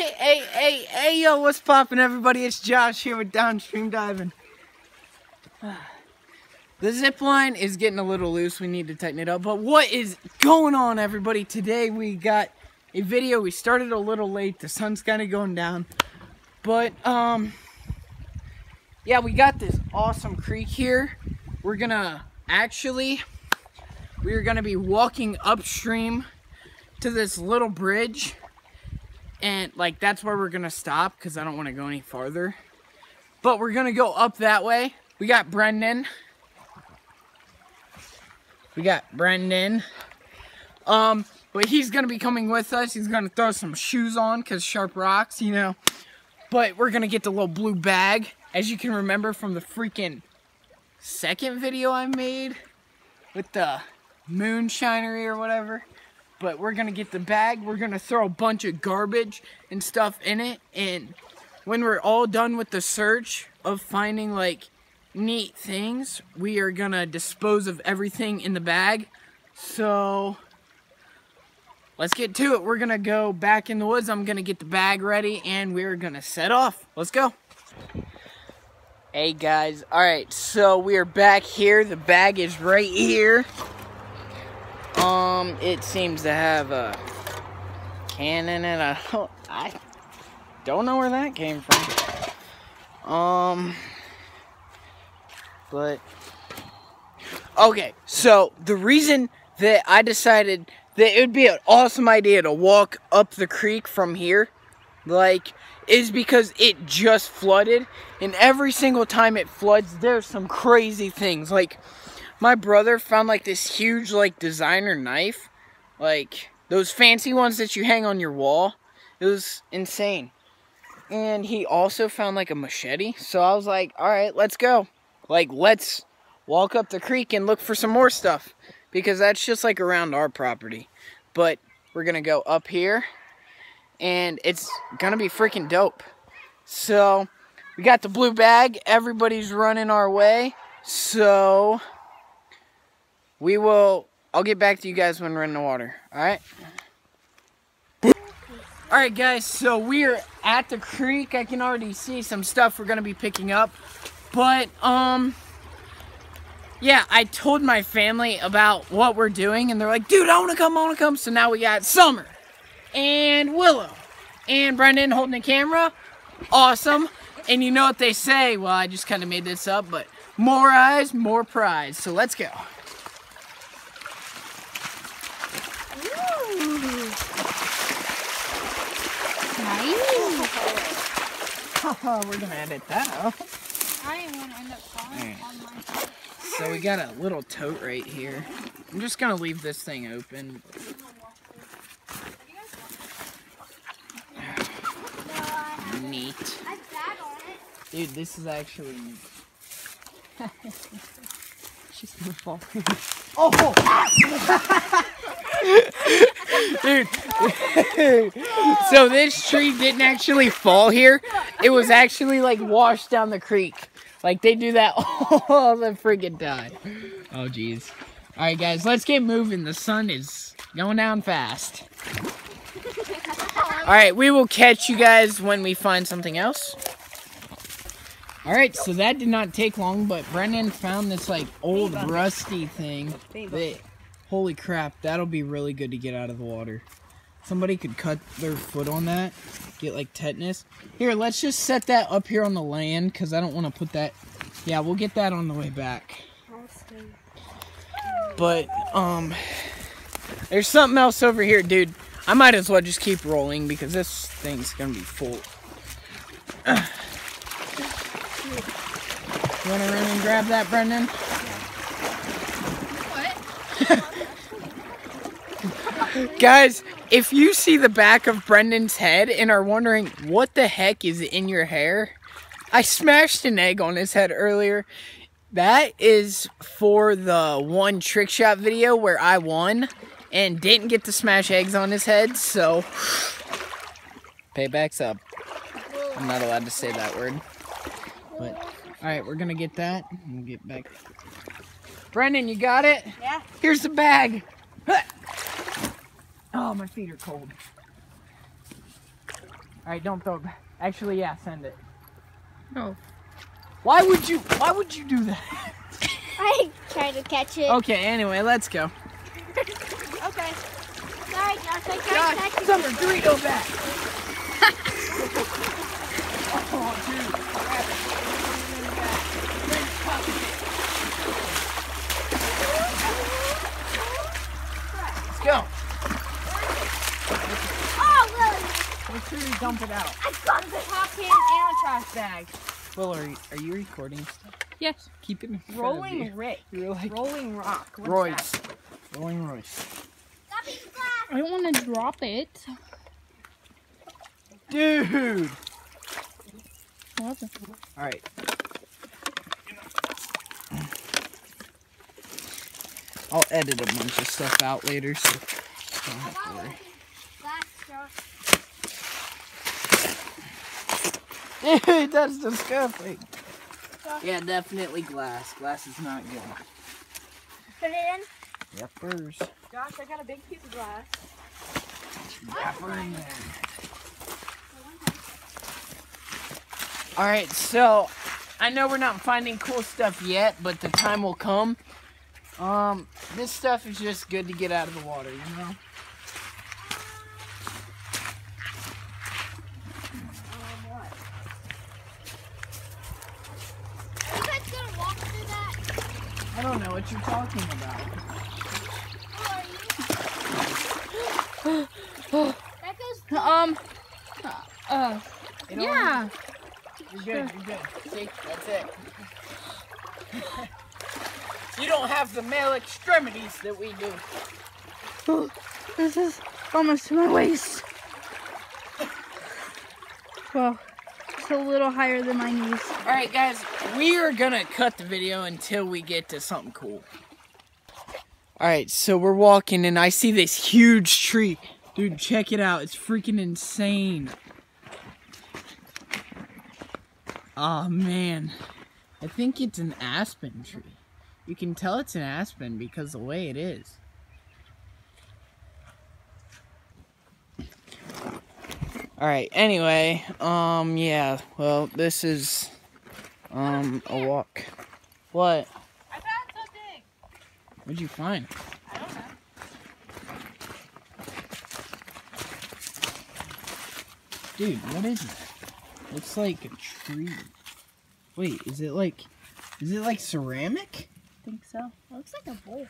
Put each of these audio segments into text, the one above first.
Hey, hey, hey, hey, yo, what's poppin', everybody? It's Josh here with Downstream Diving. The zip line is getting a little loose. We need to tighten it up. But what is going on, everybody? Today we got a video. We started a little late. The sun's kind of going down. But, um, yeah, we got this awesome creek here. We're gonna actually, we're gonna be walking upstream to this little bridge and like that's where we're gonna stop because I don't want to go any farther. But we're gonna go up that way. We got Brendan. We got Brendan. Um, but he's gonna be coming with us. He's gonna throw some shoes on because sharp rocks, you know. But we're gonna get the little blue bag, as you can remember from the freaking second video I made with the moonshinery or whatever but we're gonna get the bag. We're gonna throw a bunch of garbage and stuff in it. And when we're all done with the search of finding like neat things we are gonna dispose of everything in the bag. So let's get to it. We're gonna go back in the woods. I'm gonna get the bag ready and we're gonna set off. Let's go. Hey guys. All right. So we are back here. The bag is right here um, it seems to have a can cannon and I don't know where that came from. Um, but okay. So the reason that I decided that it would be an awesome idea to walk up the creek from here, like, is because it just flooded, and every single time it floods, there's some crazy things like my brother found like this huge like designer knife like those fancy ones that you hang on your wall. It was insane. And he also found like a machete. So i was like all right let's go. Like let's walk up the creek and look for some more stuff because that's just like around our property. But we're gonna go up here and it's gonna be freaking dope. So we got the blue bag. Everybody's running our way. So we will, I'll get back to you guys when we're in the water, alright? Alright guys, so we're at the creek. I can already see some stuff we're going to be picking up. But, um, yeah, I told my family about what we're doing, and they're like, dude, I want to come, I want to come. So now we got Summer, and Willow, and Brendan holding the camera. Awesome. And you know what they say? Well, I just kind of made this up, but more eyes, more prize. So let's go. Oh, we're gonna edit that out. I gonna end up falling right. on my So we got a little tote right here. I'm just gonna leave this thing open. Neat. Dude, this is actually neat. She's gonna fall. oh! Dude. so this tree didn't actually fall here. It was actually like washed down the creek. Like they do that all the freaking time. Oh jeez. Alright guys, let's get moving. The sun is going down fast. Alright, we will catch you guys when we find something else. Alright, so that did not take long, but Brendan found this like old rusty thing that Holy crap, that'll be really good to get out of the water. Somebody could cut their foot on that, get like tetanus. Here, let's just set that up here on the land because I don't want to put that. Yeah, we'll get that on the way back. But, um, there's something else over here, dude. I might as well just keep rolling because this thing's going to be full. You want to run and grab that, Brendan? Guys, if you see the back of Brendan's head and are wondering what the heck is in your hair, I smashed an egg on his head earlier. That is for the one trick shot video where I won and didn't get to smash eggs on his head, so payback's up. I'm not allowed to say that word. But alright, we're gonna get that. We'll get back. Brendan, you got it? Yeah. Here's the bag. Oh, my feet are cold. Alright, don't throw it back. Actually, yeah, send it. No. Why would you, why would you do that? I tried to catch it. Okay, anyway, let's go. Okay. Sorry, Josh. I tried to Josh, catch it. Summer, Dorito back. oh, dude. Let's go. Oh, Willie. Make sure you dump it out. I got the Top can and a trash bag. Well, are you, are you recording stuff? Yes. Keep it in front of Rolling you. Rick. You're like Rolling Rock. What's Royce. that? Rolling Royce. Got me glass. I don't want to drop it. Dude. All right. I'll edit a bunch of stuff out later, so don't have to got worry. glass, Josh. Dude, that's disgusting. Yeah, definitely glass. Glass is not good. Put it in. Yuppers. Josh, I got a big piece of glass. Yapper in there. Alright, so I know we're not finding cool stuff yet, but the time will come. Um, this stuff is just good to get out of the water, you know? You guys gonna walk through that? I don't know what you're talking about. Who are you? that goes. Um. Uh. You know, Yeah. You're good, you're good. See, that's it. you don't have the male extremities that we do. This is almost to my waist. Well, a little higher than my knees. Alright guys, we are gonna cut the video until we get to something cool. Alright, so we're walking and I see this huge tree. Dude, check it out. It's freaking insane. Oh man. I think it's an aspen tree. You can tell it's an aspen because the way it is. Alright, anyway, um, yeah, well, this is, um, a walk. What? I found something. What'd you find? I don't know. Dude, what is that? Looks like a tree. Wait, is it like, is it like ceramic? I think so. It looks like a bowl.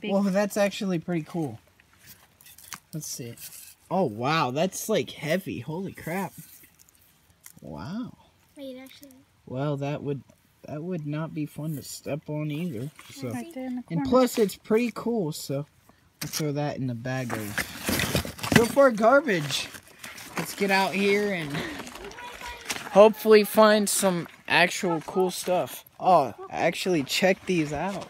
Big. Well, that's actually pretty cool. Let's see. Oh, wow, that's like heavy. Holy crap. Wow. Wait, actually. Well, that would, that would not be fun to step on either, so. Right there in the And plus, it's pretty cool, so I'll throw that in the bag of so far garbage. Let's get out here and hopefully find some actual cool stuff. Oh, actually, check these out.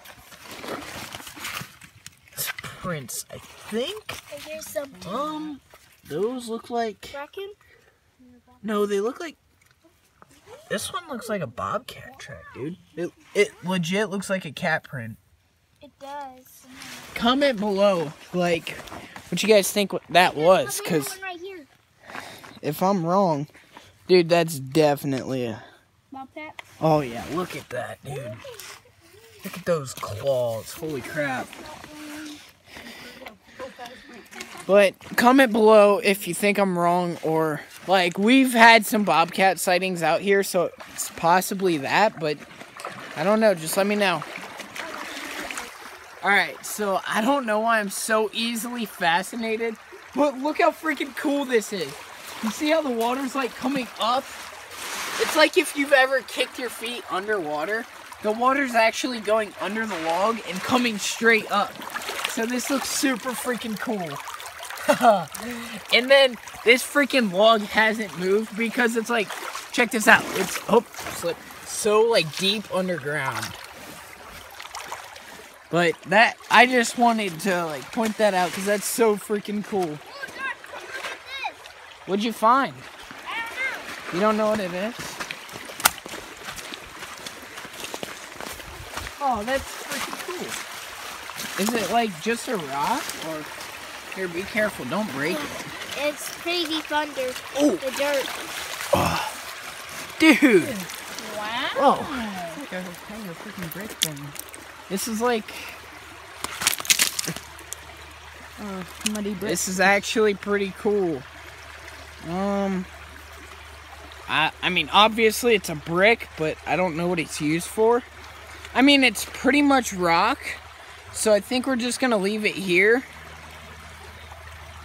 Prints, I think. Hey, here's some Um, those look like bracken. no, they look like. This one looks like a bobcat track, dude. It it legit looks like a cat print. It does. comment below like what you guys think that was because right if i'm wrong dude that's definitely a Bobcat. oh yeah look at that dude look at those claws holy crap but comment below if you think i'm wrong or like we've had some bobcat sightings out here so it's possibly that but i don't know just let me know Alright, so I don't know why I'm so easily fascinated, but look how freaking cool this is. You see how the water's like coming up? It's like if you've ever kicked your feet underwater, the water's actually going under the log and coming straight up. So this looks super freaking cool. and then this freaking log hasn't moved because it's like, check this out. It's, oh, slip. So like deep underground. But that I just wanted to like point that out because that's so freaking cool. Oh, Josh, look at this. What'd you find? I don't know. You don't know what it is? Oh, that's freaking. Is it like just a rock or here? Be careful! Don't break it. It's crazy thunder. Oh, the dirt. dude. Wow. Whoa. It's like a kind of freaking brick thing. This is like, Uh, muddy brick. this is actually pretty cool. Um, I, I mean, obviously it's a brick, but I don't know what it's used for. I mean, it's pretty much rock, so I think we're just gonna leave it here.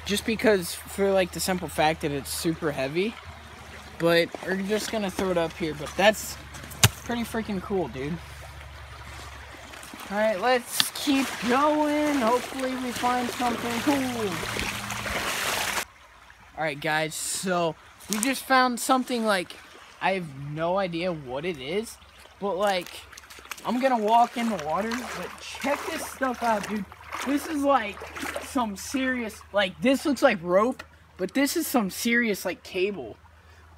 Just because, for like the simple fact that it's super heavy. But we're just gonna throw it up here, but that's pretty freaking cool, dude. Alright, let's keep going. Hopefully we find something cool. Alright guys, so we just found something like I have no idea what it is, but like I'm gonna walk in the water, but check this stuff out, dude. This is like some serious like this looks like rope, but this is some serious like cable.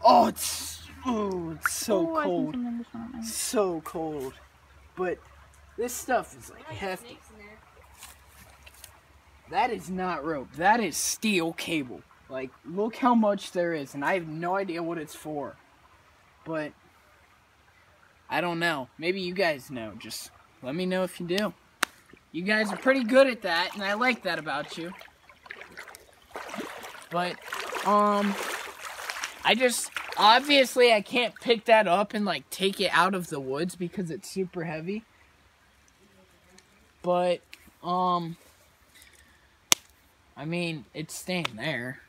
Oh it's oh it's so Oh, cold. something just went on my- So cold. But this stuff is like hefty. That is not rope. That is steel cable. Like, look how much there is, and I have no idea what it's for. But I don't know. Maybe you guys know. Just let me know if you do. You guys are pretty good at that, and I like that about you. But um I just obviously I can't pick that up and like take it out of the woods because it's super heavy. But um I mean, it's staying there.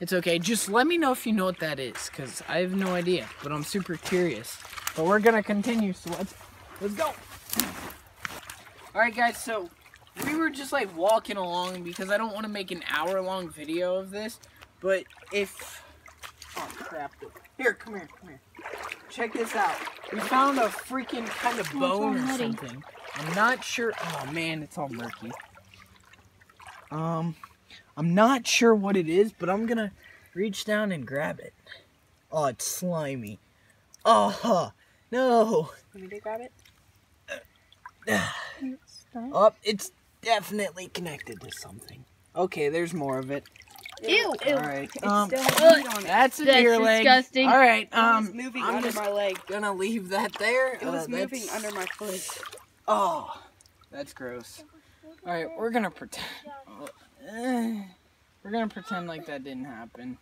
It's okay. Just let me know if you know what that is cuz I have no idea, but I'm super curious. But we're going to continue, so let's let's go. All right, guys, so we were just like walking along because I don't want to make an hour long video of this, but if Oh crap. Here, come here, come here. Check this out. We found a freaking kind of it's all bone or something. I'm not sure. Oh man, it's all murky. Um, I'm not sure what it is, but I'm gonna reach down and grab it. Oh, it's slimy. Oh, no. Want me to grab it? Stop. Oh, it's definitely connected to something. Okay, there's more of it. Ew. All right. Um, Still on it. that's a That's deer leg. disgusting. All right. It was Um, moving I'm under my leg. gonna leave that there. It was Uh, moving that's- under my foot. Oh, that's gross. All right, we're gonna pretend. We're gonna pretend like that didn't happen.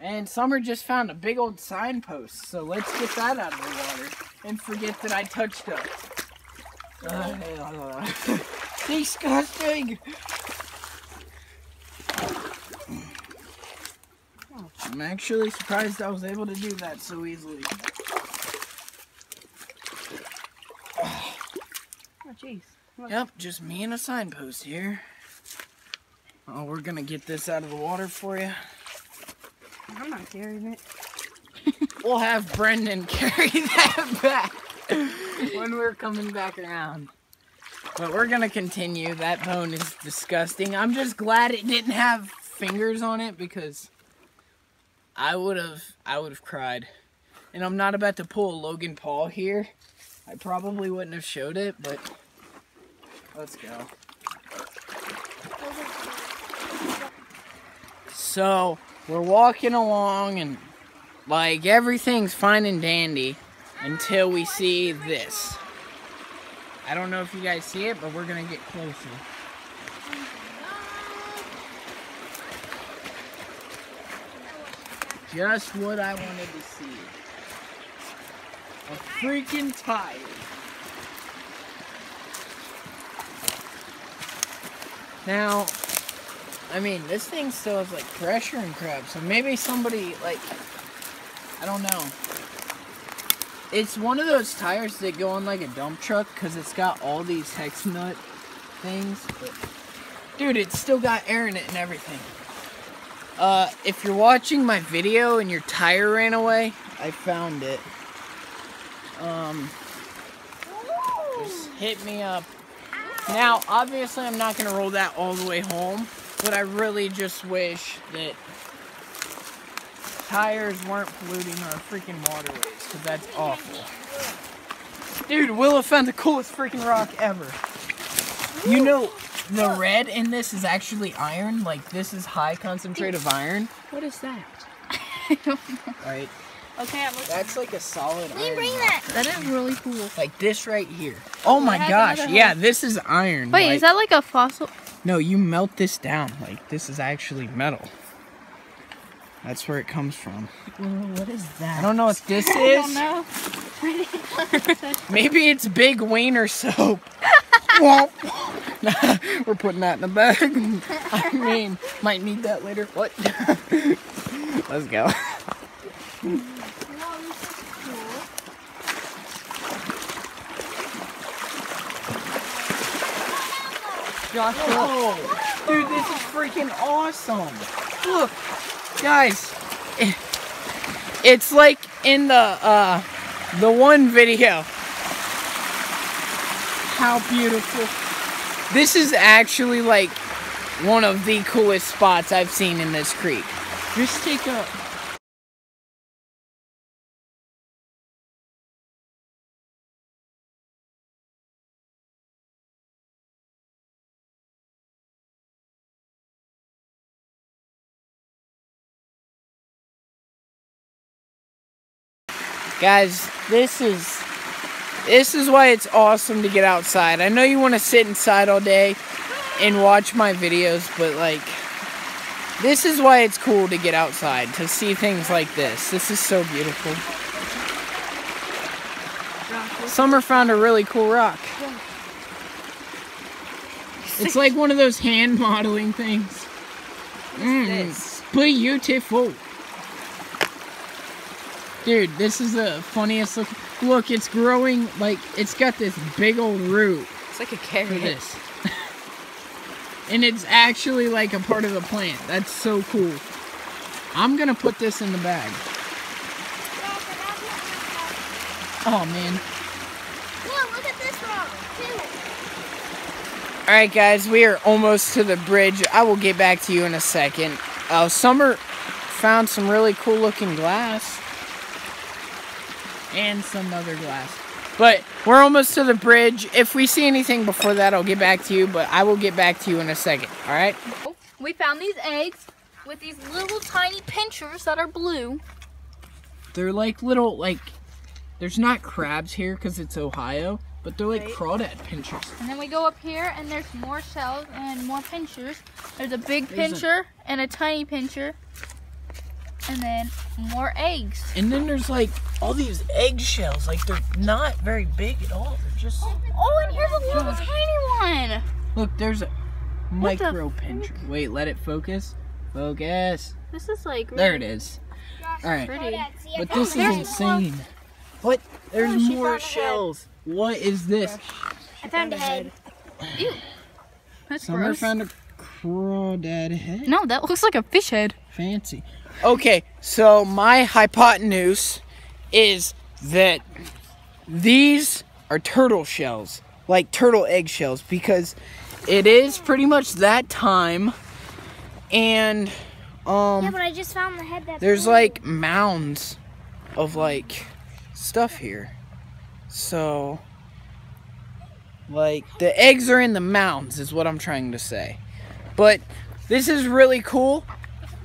And Summer just found a big old signpost, so let's get that out of the water and forget that I touched it. Uh, disgusting. I'm actually surprised I was able to do that so easily. Oh, jeez. Yep, just me and a signpost here. Oh, we're gonna get this out of the water for you. I'm not carrying it. We'll have Brendan carry that back when we're coming back around. But we're gonna continue. That bone is disgusting. I'm just glad it didn't have fingers on it because I would have I would have cried. And I'm not about to pull a Logan Paul here. I probably wouldn't have showed it, but let's go. So we're walking along and like everything's fine and dandy until we see this. I don't know if you guys see it, but we're gonna get closer. Just what I wanted to see. A freaking tire. Now, I mean, this thing still has like pressure and crap, so maybe somebody like I don't know. It's one of those tires that go on like a dump truck because it's got all these hex nut things. But, dude, it's still got air in it and everything. Uh, if you're watching my video and your tire ran away, I found it. Um, just hit me up. Now, obviously, I'm not gonna roll that all the way home, but I really just wish that tires weren't polluting our freaking waterways, because that's awful. Dude, Willow found the coolest freaking rock ever. You know, the red in this is actually iron. Like this is high concentrate of iron. What is that? Right. Okay, I'm looking. That's like a solid Let me iron. bring that. That is really cool. Like this right here. Oh my gosh. Yeah, this is iron. Wait, like- is that like a fossil? No, you melt this down. Like this is actually metal. That's where it comes from. what is that? I don't know what this I is. don't know. Maybe it's big wiener soap. We're putting that in the bag. I mean, might need that later. What? Let's go. Joshua. Oh, dude, this is freaking awesome. Look, guys, it's like in the uh, the one video. How beautiful! This is actually like one of the coolest spots I've seen in this creek. Just take a. Guys, this is this is why it's awesome to get outside. I know you want to sit inside all day and watch my videos, but like this is why it's cool to get outside to see things like this. This is so beautiful. Summer found a really cool rock. It's like one of those hand modeling things. Mm, beautiful. Dude, this is the funniest look. Look, it's growing like it's got this big old root It's like a carrot. for carrot. this. and it's actually like a part of the plant. That's so cool. I'm gonna put this in the bag. Oh man. Whoa, look at this rock, too. Alright guys, we are almost to the bridge. I will get back to you in a second. Uh, Summer found some really cool looking glass. And some other glass. But we're almost to the bridge. If we see anything before that, I'll get back to you. But I will get back to you in a second. Alright? We found these eggs with these little tiny pinchers that are blue. They're like little, like, there's not crabs here because it's Ohio. But they're like Right. crawdad pinchers. And then we go up here and there's more shells and more pinchers. There's a big There's a- pincher and a tiny pincher. And then more eggs. And then there's like all these eggshells. Like they're not very big at all. They're just. Oh, oh and here's a little tiny one. Look, there's a What the micro pincher. Wait, let it focus. Focus. This is like There it is. All right, pretty. but this is insane. What? There's Oh, more found head. shells. What is this? I found a head. That's Summer gross. found a crawdad head. No, that looks like a fish head. Fancy. Okay, so my hypotenuse is that these are turtle shells, like turtle egg shells, because it is pretty much that time, and um. Yeah, but I just found the head that. there's like mounds of like stuff here. So like the eggs are in the mounds is what I'm trying to say. But this is really cool.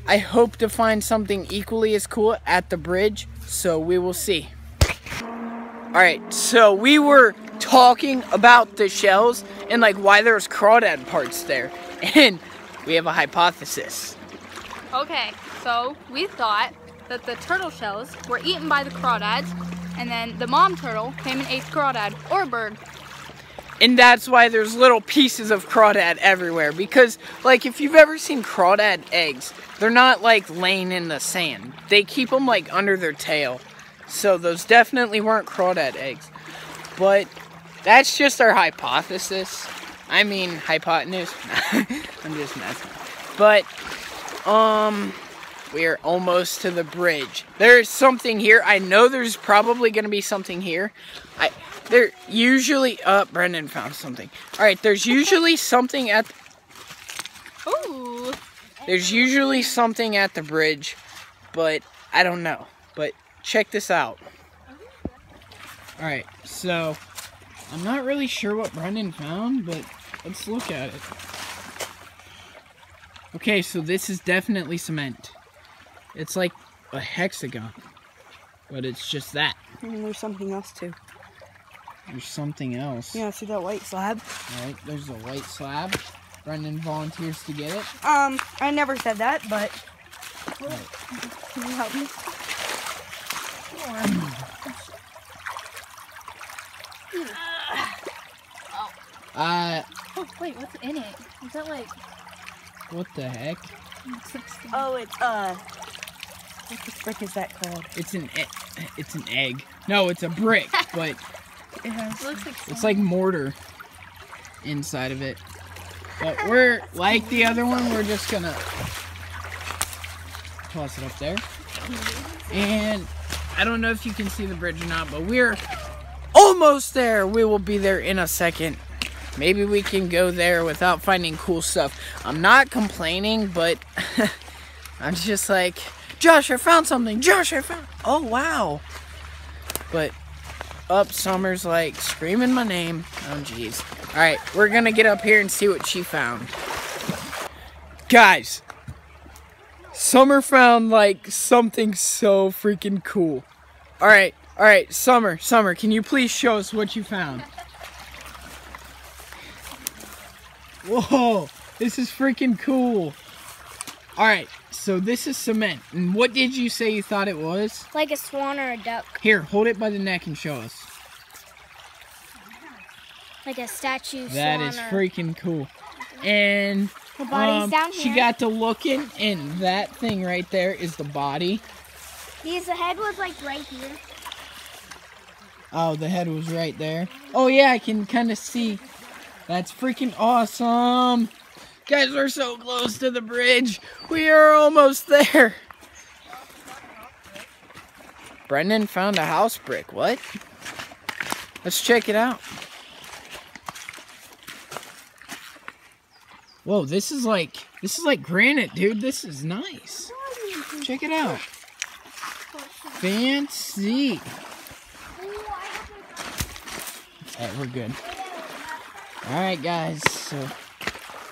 I hope to find something equally as cool at the bridge, so we will see. All right, so we were talking about the shells and like why there's crawdad parts there. And we have a hypothesis. Okay, so we thought that the turtle shells were eaten by the crawdads, and then the mom turtle came and ate crawdad or bird. And that's why there's little pieces of crawdad everywhere. Because, like, if you've ever seen crawdad eggs, they're not like laying in the sand. They keep them like under their tail. So those definitely weren't crawdad eggs. But that's just our hypothesis. I mean, hypotenuse. I'm just messing. But, um, we are almost to the bridge. There's something here. I know there's probably going to be something here. I there usually uh Brendan found something. All right, there's usually something at Ooh. There's usually something at the bridge, but I don't know. But check this out. All right, so I'm not really sure what Brendan found, but Let's look at it. Okay, so this is definitely cement. It's like a hexagon, but it's just that. And there's something else too. There's something else. Yeah, see that white slab? Right, there's a white slab. Brendan volunteers to get it. Um, I never said that, but Right. can you help me? Uh, Oh, wait, what's in it? Is that like what the heck? Oh, it's uh, what the frick is that called? It's an e- it's an egg. No, it's a brick, but It has. It looks like it's like mortar inside of it. But we're like the other one. We're just gonna toss it up there. And I don't know if you can see the bridge or not, but we're almost there. We will be there in a second. Maybe we can go there without finding cool stuff. I'm not complaining, but I'm just like, Josh, I found something. Josh, I found. Oh wow. But up, Summer's like screaming my name. Oh jeez. All right, we're gonna get up here and see what she found. Guys, Summer found like something so freaking cool. All right, all right, Summer, Summer, can you please show us what you found? Whoa, this is freaking cool. All right, so this is cement. And what did you say you thought it was? Like a swan or a duck. Here, hold it by the neck and show us. Like a statue That swan is freaking cool. And the body's um, down she got to looking, and that thing right there is the body. These, the head was like right here. Oh, the head was right there. Oh yeah, I can kind of see. That's freaking awesome. Guys, we're so close to the bridge. We are almost there. Brendan found a house brick. What? Let's check it out. Whoa, this is like this is like granite, dude. This is nice. Check it out. Fancy. Alright, we're good. Alright, guys, so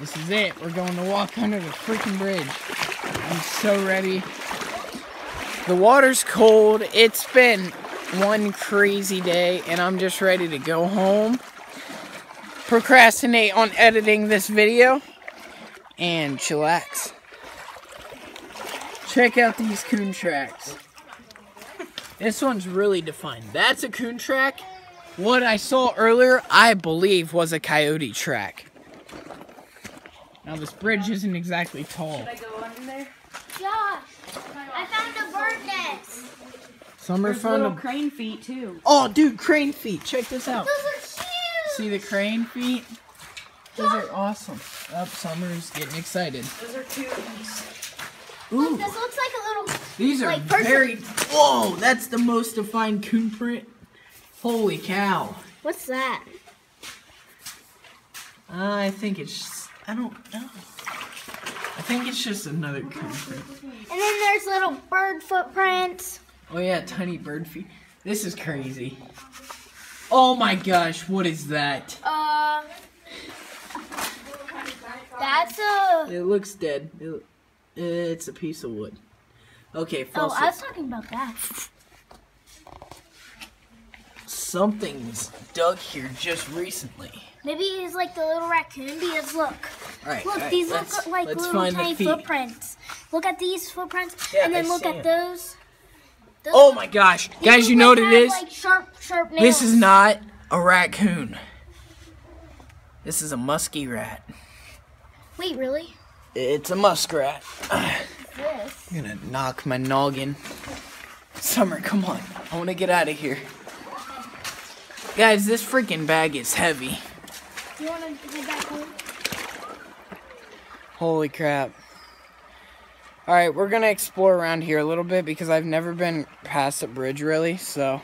this is it. We're going to walk under the freaking bridge. I'm so ready. The water's cold. It's been one crazy day, and I'm just ready to go home, procrastinate on editing this video, and chillax. Check out these coon tracks. This one's really defined. That's a coon track. What I saw earlier, I believe, was a coyote track. Now this bridge isn't exactly tall. go under there? Josh, I found a bird nest. Summer There's found little a. crane feet too. Oh, dude, crane feet. Check this out. Those are huge. See the crane feet? Those are awesome. Up, Summer's getting excited. Those are cooties. Ooh, This looks like a little. these are like person- very. Whoa, that's the most defined coon print. Holy cow. What's that? I think it's. I don't know. I think it's just another print. And then there's little bird footprints. Oh yeah, tiny bird feet. This is crazy. Oh my gosh, what is that? Uh, that's a. It looks dead. It- it's a piece of wood. Okay, Oh. I was talking about that. Something's dug here just recently. Maybe it's like the little raccoon. Because look, Alright, look, alright, these look like little tiny footprints. Look at these footprints, Yeah, and then I look at those. Those Oh my gosh. these Guys, you know what it is? Like sharp, sharp nails. This is not a raccoon. This is a musky rat. Wait, really? It's a muskrat. This. I'm gonna knock my noggin. Summer, come on. I wanna get out of here. Guys, this freaking bag is heavy. You want to head back home? Holy crap. Alright, we're gonna explore around here a little bit because I've never been past a bridge really, so.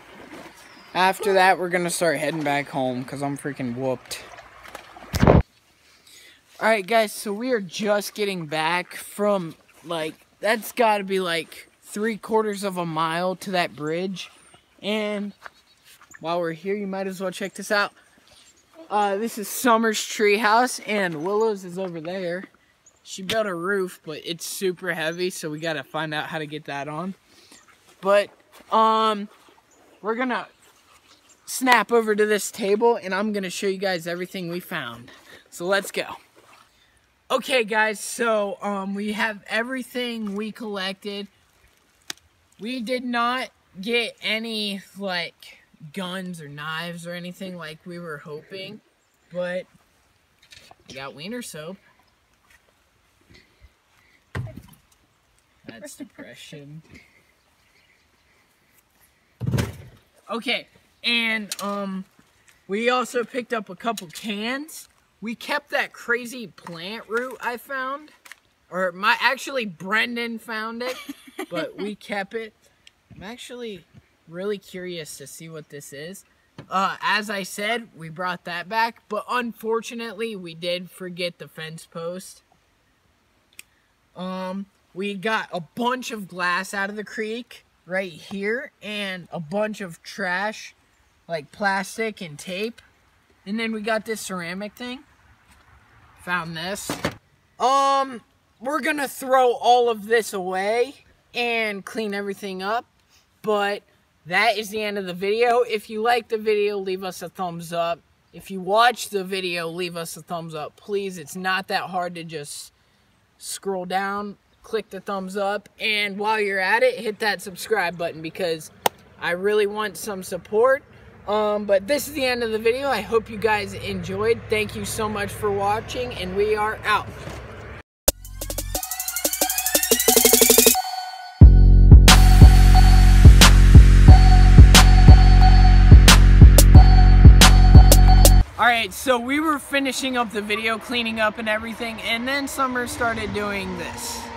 After that, we're gonna start heading back home because I'm freaking whooped. Alright, guys, so we are just getting back from, like, that's gotta be like three quarters of a mile to that bridge. And while we're here, you might as well check this out. Uh, this is Summer's treehouse, and Willow's is over there. She built a roof, but it's super heavy, so we gotta find out how to get that on. But, um, we're gonna snap over to this table, and I'm gonna show you guys everything we found. So let's go. Okay, guys, so, um, we have everything we collected. We did not get any, like, guns or knives or anything like we were hoping, but we got wiener soap. That's depression. Okay, and um we also picked up a couple cans. We kept that crazy plant root I found. Or my actually Brendan found it, but we kept it. I'm actually really curious to see what this is. Uh, as I said, we brought that back, but unfortunately, we did forget the fence post. Um, we got a bunch of glass out of the creek right here, and a bunch of trash, like plastic and tape. And then we got this ceramic thing. Found this. Um, we're gonna throw all of this away and clean everything up, but that is the end of the video. If you like the video, leave us a thumbs up. If you watch the video, leave us a thumbs up. Please, it's not that hard to just scroll down, click the thumbs up, and while you're at it, hit that subscribe button because I really want some support. Um, but this is the end of the video. I hope you guys enjoyed. Thank you so much for watching, and we are out. Alright, so we were finishing up the video, cleaning up and everything, and then Summer started doing this.